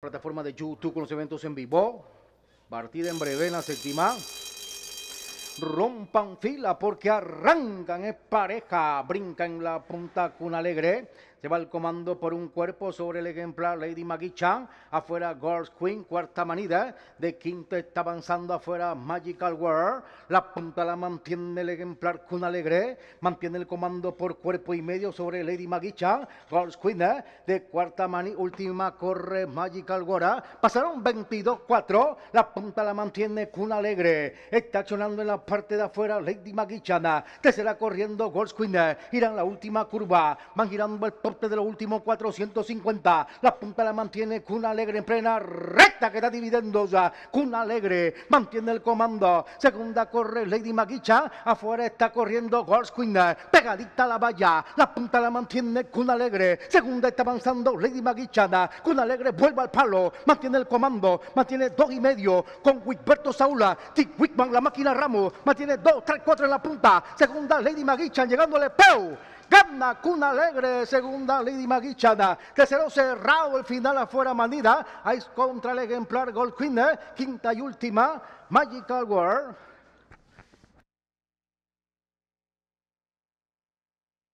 plataforma de YouTube con los eventos en vivo. Partida en breve en la séptima. Rompan fila porque arrancan, es pareja. Brinca en la punta con alegre. Se va el comando por un cuerpo sobre el ejemplar Lady Maggie Chan. Afuera Girls Queen, cuarta manida. De quinto está avanzando afuera Magical World. La punta la mantiene el ejemplar con alegre. Mantiene el comando por cuerpo y medio sobre Lady Maggie Chan. Girls Queen eh, de cuarta mani. Última corre Magical World. Pasaron 22-4. La punta la mantiene con alegre. Está accionando en la parte de afuera Lady Maggie Chan. Tercera corriendo Girls Queen. Irán la última curva. Van girando el porte de los últimos 450. La punta la mantiene Cuna Alegre en plena recta que da dividendos. Cuna Alegre mantiene el comando. Segunda corre Lady Maguicha. Afuera está corriendo Girls Queen. Pegadita a la valla. La punta la mantiene Cuna Alegre. Segunda está avanzando Lady Maguichana. Cuna Alegre vuelve al palo. Mantiene el comando. Mantiene dos y medio con Wigberto Saula. Tick Wickman, la máquina Ramos. Mantiene dos, tres, cuatro en la punta. Segunda Lady Maguichan llegándole Peu. Gana Cuna Alegre, segunda Lady Maguichana. Tercero cerrado, el final afuera Manida. Ice contra el ejemplar Gold Queen. eh. Quinta y última, Magical World.